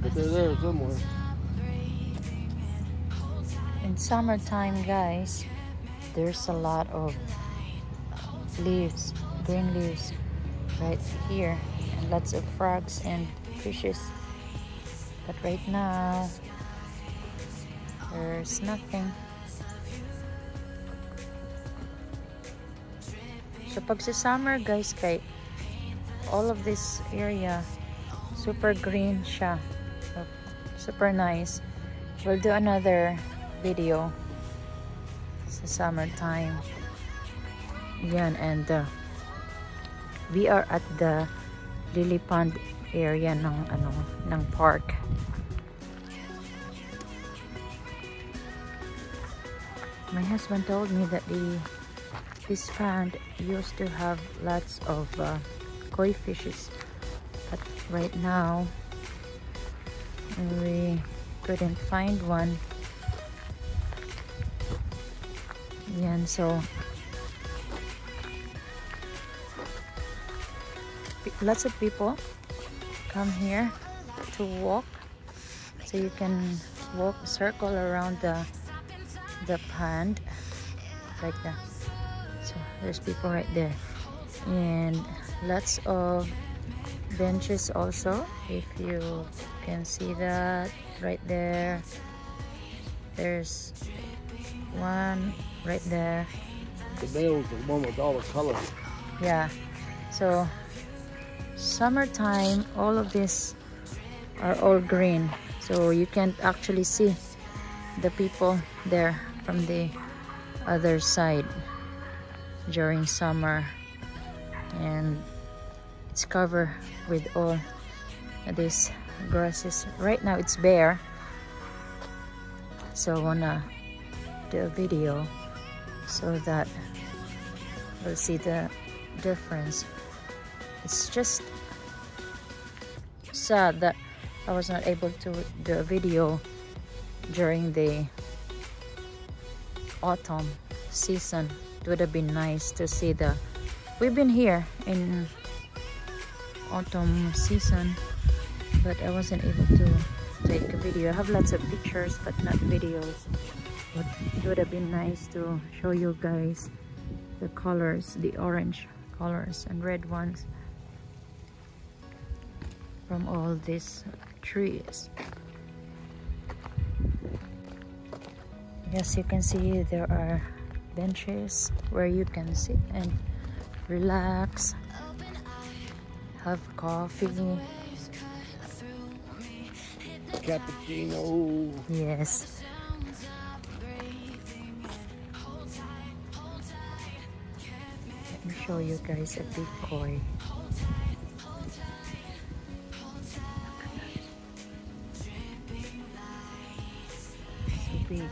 but they're there somewhere. in summertime guys there's a lot of leaves green leaves right here and lots of frogs and fishes. But right now there's nothing. So pag sa summer guys kay all of this area super green siya super nice. We'll do another video sa summertime. Yan and uh, we are at the lily pond area ng ano ng park. My husband told me that the this pond used to have lots of uh, koi fishes. But right now we couldn't find one. Yan so lots of people come here to walk. So you can walk circle around the the pond like that. So there's people right there. And lots of benches also if you can see that right there. There's one right there. The bale's the one with all the colors. yeah. So summertime all of this are all green. So you can't actually see the people there from the other side during summer. And it's covered with all these grasses. Right now it's bare. So I wanna do a video so that we'll see the difference. It's just sad that I was not able to do a video during the autumn season. It would have been nice to see the we've been here in autumn season but I wasn't able to take a video. I have lots of pictures but not videos. But it would have been nice to show you guys the colors the orange colors and red ones from all these trees. Yes you can see there are benches where you can sit and relax have coffee. Cappuccino. yes. Let me show you guys a big koi. So big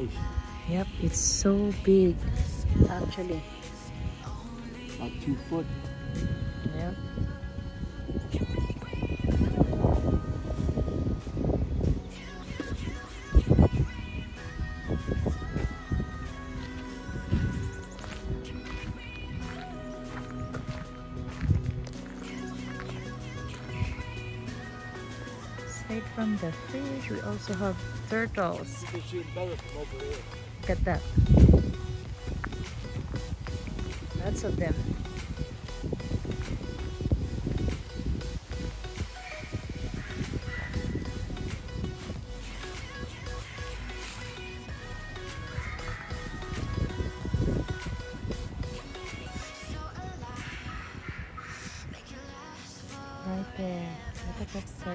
Nice. Yep, it's so big actually. About two foot. Yep. aside from the fish, we also have turtles. Look at that. Lots of them.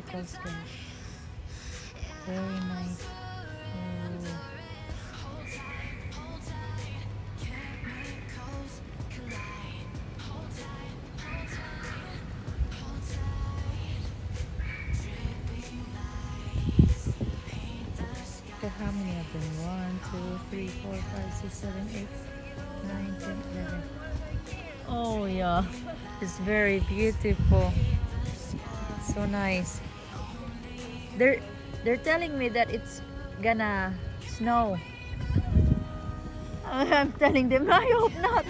Skin. Very nice. How many of them? One, two, three, four, five, six, seven, eight, nine, ten, eleven. Oh yeah, it's very beautiful. So nice. They're they're telling me that it's gonna snow. I'm telling them I hope not.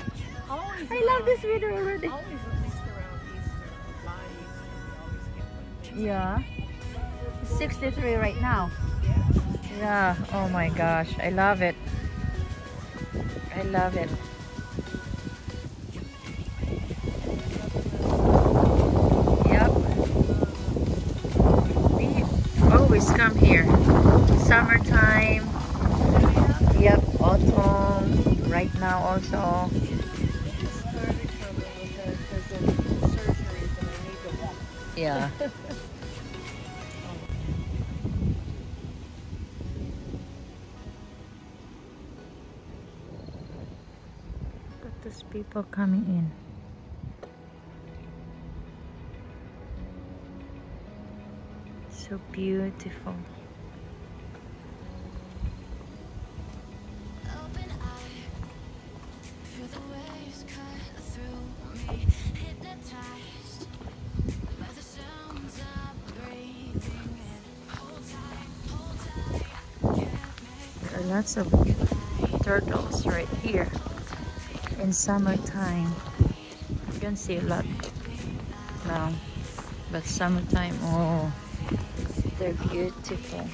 Always I love this weather already. Always at least around Easter, by Easter, we always get Yeah. 63 right now. Yeah. Yeah. Oh my gosh. I love it. I love it. Come here. Summertime. Yep. Autumn. Right now also. Yeah. Look at these people coming in. Can't make There are lots of turtles right here in summertime. You can see a lot now, but summertime, oh, they're beautiful.